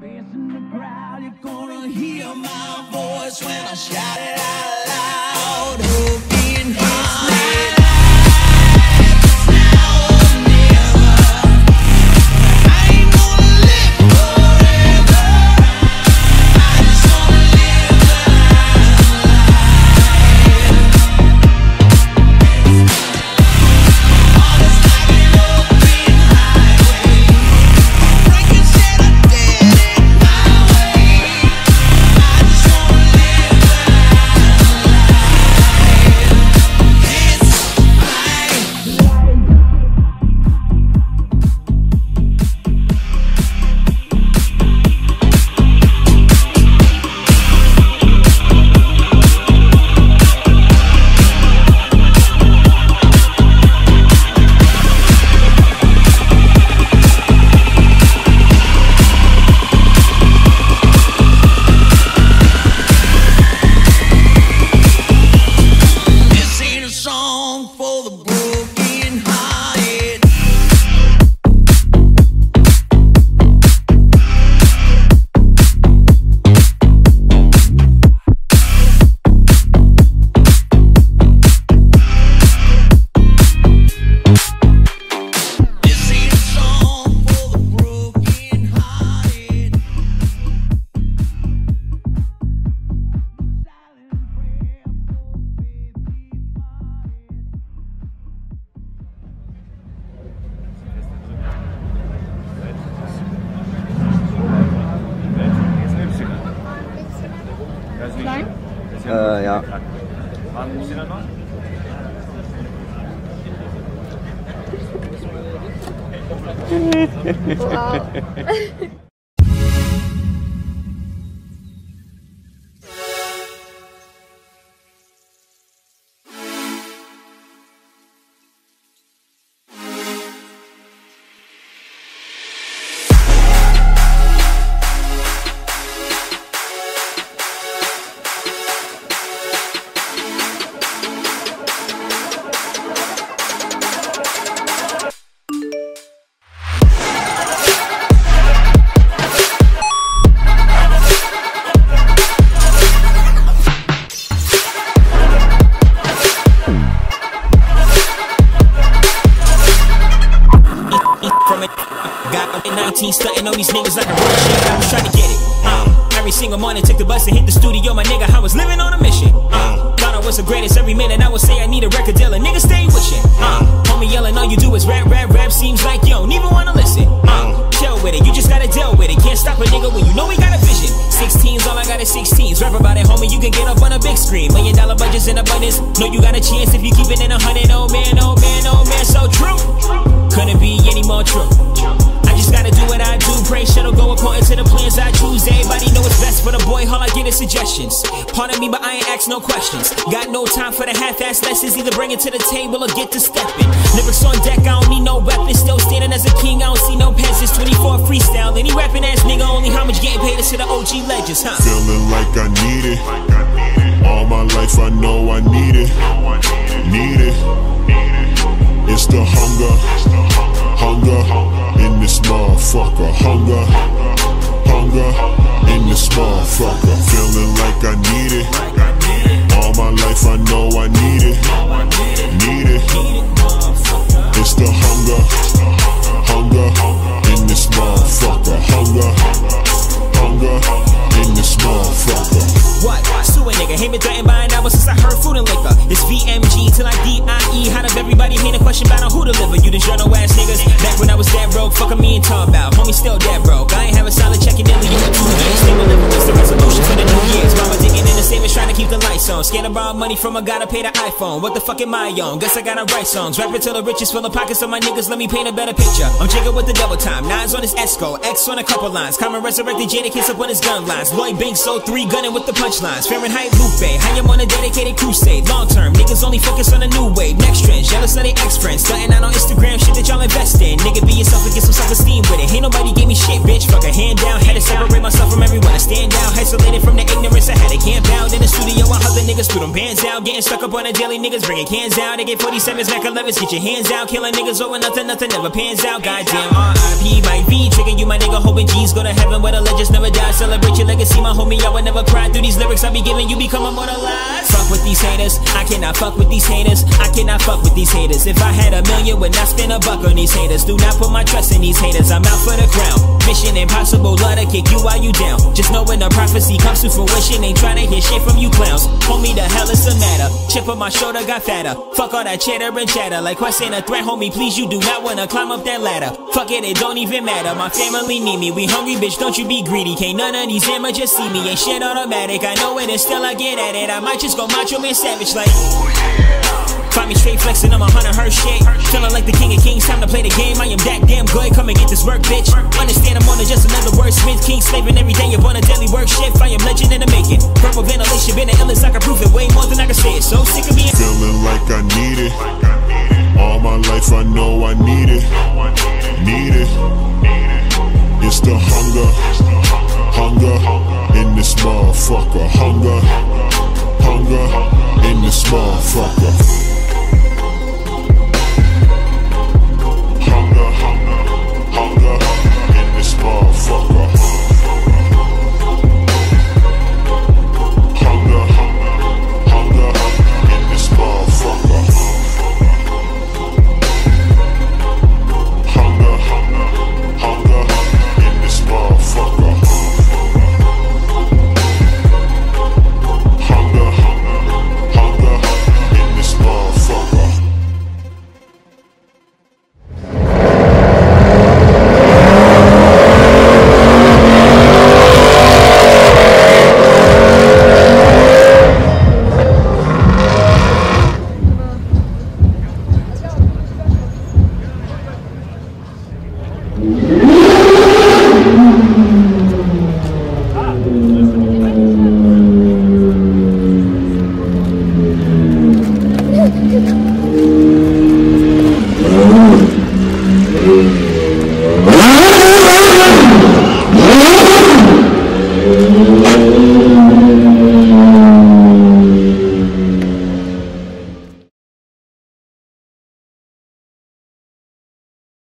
bass in the crowd, you're gonna hear my voice when I shout it out loud. For the broken Mann ist der noch? wow. On these niggas like a real shit. I was trying to get it. Uh, every single morning, took the bus and hit the studio. My nigga, I was living on a mission. Uh, thought I was the greatest every minute. I would say I need a record deal. A nigga stay wishing. Uh, homie yelling, all you do is rap, rap, rap. Seems like you don't even wanna listen. Uh, chill with it, you just gotta deal with it. Can't stop a nigga when you know we got a vision. 16s, all I got is 16s. Rap about it, homie, you can get up on a big screen. Million dollar budgets in abundance. Know you got a chance if you keep it in a hundred. Oh man, oh man, oh man, so true. Couldn't be any more true. Gotta do what I do. Pray shit'll go according to the plans I choose. Everybody know what's best for the boy. All I get is suggestions. Pardon me, but I ain't ask no questions. Got no time for the half-ass lessons. Either bring it to the table or get to stepping. Lyrics on deck, I don't need no weapons. Still standing as a king, I don't see no peasants. 24 freestyle. Any rapping ass nigga, only how much getting paid is to the OG legends, huh? Feeling like I need it. All my life I know I need it. Need it. It's the hunger. Hunger in motherfucker. Hunger. Hunger in this motherfucker. Feeling like I need it. All my life I know I need it. Need it. It's the hunger. Hunger in this motherfucker. Hunger. Hunger in this motherfucker. What? Sue a nigga, ain't been threatened by an hour since I heard food and liquor. It's VMG till I D-I-E. How does everybody hate a question about who deliver? You the journal ass niggas. Back when I was that broke, fucking me and talk about. Homie still that broke. I ain't have a solid check in nearly two years. Stable living was the resolution for the new years. Mama digging in the savings trying to keep the lights on. Scared to borrow money from a to pay the iPhone. What the fuck am I on? Guess I gotta write songs. Rapping till the riches fill the pockets of my niggas. Let me paint a better picture. I'm Jigga with the double time. Nines on his Esco. X on a couple lines. Common resurrected Jadakiss up on his gun lines. Lloyd Banks so three gunning with the punchlines. Fahrenheit Lupe. I am on a dedicated crusade. Long term. Niggas only focus on the new wave. Next trend. Jealous of their ex friends. Starting out on Instagram. Shit that y'all invest in. Nigga be yourself and get some self esteem with it. Ain't nobody gave me shit, bitch. Fuck a hand down. Had to separate myself from everyone. I stand out. Isolated from the ignorance. I had to camp out in the studio. I hug the niggas. Threw them bands out. Getting stuck up on the daily niggas. Bringing cans out. They get 47s, Mac 11s. Get your hands out. Killing niggas over nothing. Nothing never pans out. Goddamn R.I.P. my V. Trigger you, my nigga. Hoping G's go to heaven where the legends never die. Celebrate your legacy, my homie. I would never cry through these lyrics I be giving you. Become immortalized. Fuck with these haters. I cannot fuck with these haters. I cannot fuck with these haters. If I had a million, would not spend a buck on these haters. Do not put my trust in these haters. I'm out for the crown. Mission impossible, love to kick you while you down. Just know when the prophecy comes to fruition, ain't trying to hear shit from you clowns. Homie, the hell is the Chip on my shoulder got fatter. Fuck all that chatter and chatter. Like Quest ain't a threat, homie. Please, you do not wanna climb up that ladder. Fuck it, it don't even matter. My family need me. We hungry, bitch. Don't you be greedy. Can't none of these amateurs see me. Ain't shit automatic. I know it, and still I get at it. I might just go macho man savage like. Find me straight flexing, I'm a hunter, her shit. Feeling like the king of kings, time to play the game. I am that damn good, come and get this work, bitch. Understand I'm on to just another wordsmith. King slaving every day up on a daily work shift. I am legend in the making. Purple ventilation, been the illest, I can prove it way more than I can say it. So sick of being. Feeling like I need it. All my life I know I need it. Need it. It's the. Hunger. Hunger in this motherfucker.